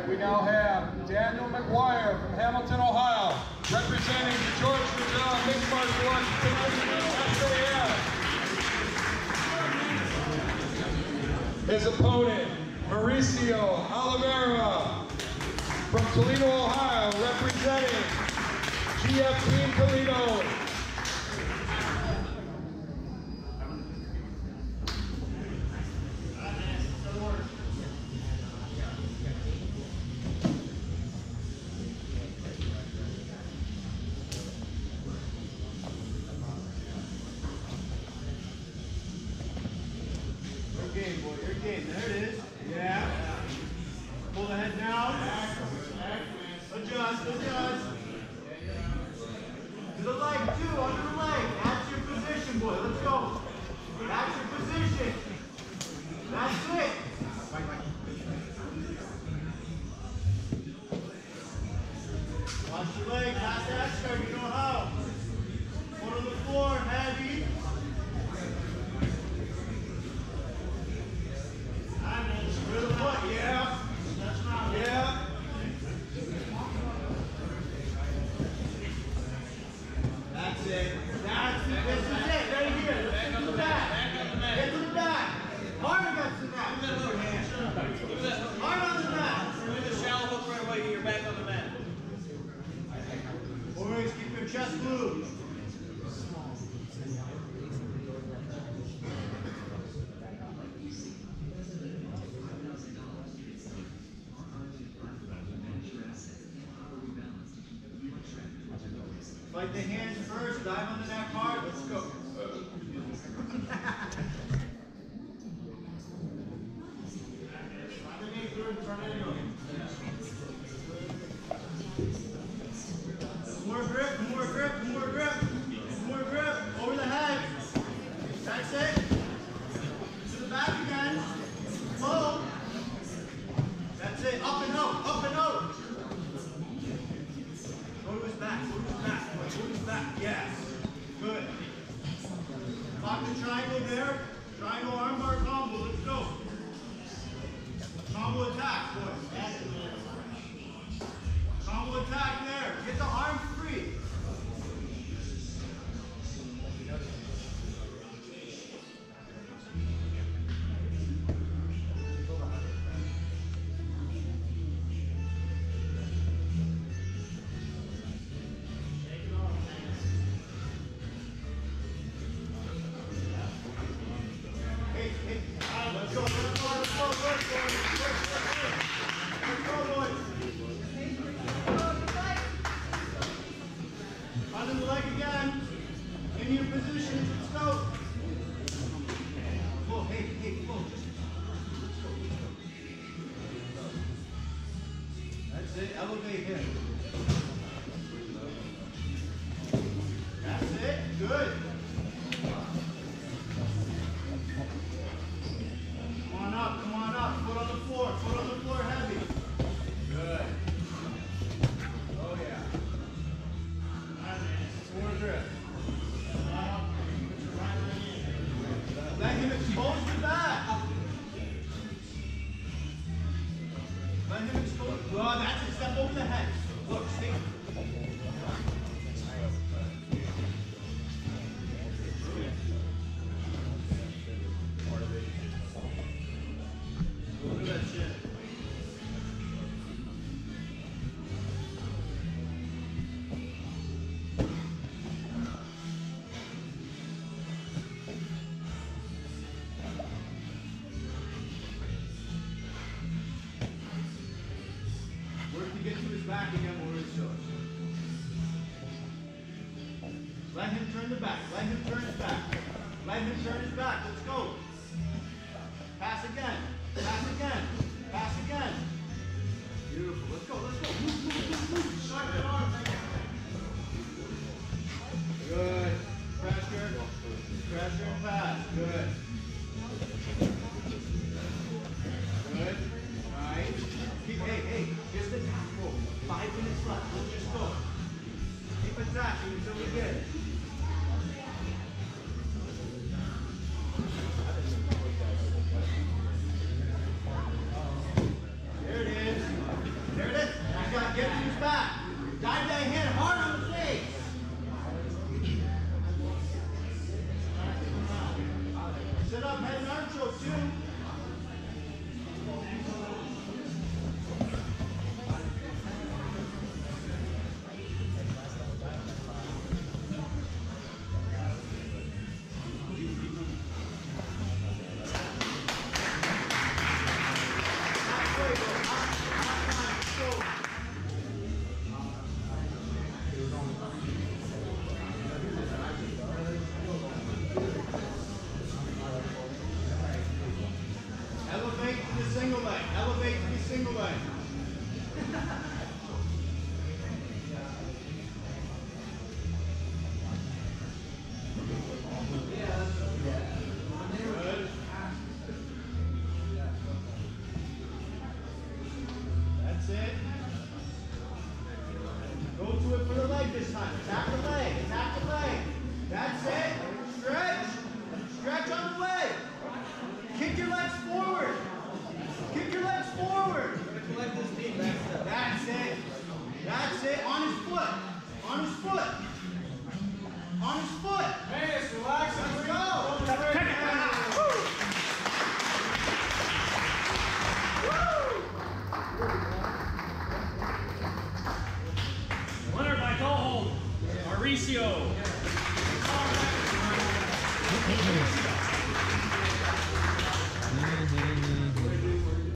right, we now have Daniel McGuire from Hamilton, Ohio, representing the George Vidal Mixed Martial Arts SAS. His opponent, Mauricio Oliveira from Toledo, Ohio, representing GF Team Toledo. There it is. Yeah. Pull the head down. Adjust, adjust. To the leg, too. Under the leg. That's your position, boy. Let's go. That's your position. That's it. Fight the hands first, dive on the neck hard, let's go. again. In your position, let's go. Whoa, hey, hey, whoa. That's it, elevate him. That's it, good. Well, that's it. Step over the head. Look, stay. Let him turn his back. Let him turn his back. Let's go. Pass again. Pass again. Pass again. Beautiful. Let's go. Let's go. Move, move, move, move. Sharp your arms. Good. Pressure. Pressure and pass. Good. Good. Nice. Hey, hey, just attack. Go. Five minutes left. Let's just go. Keep attacking until we get it. on his foot, on his foot, on his foot. Hey, it's relax, let's go. Winner by goal, Mauricio.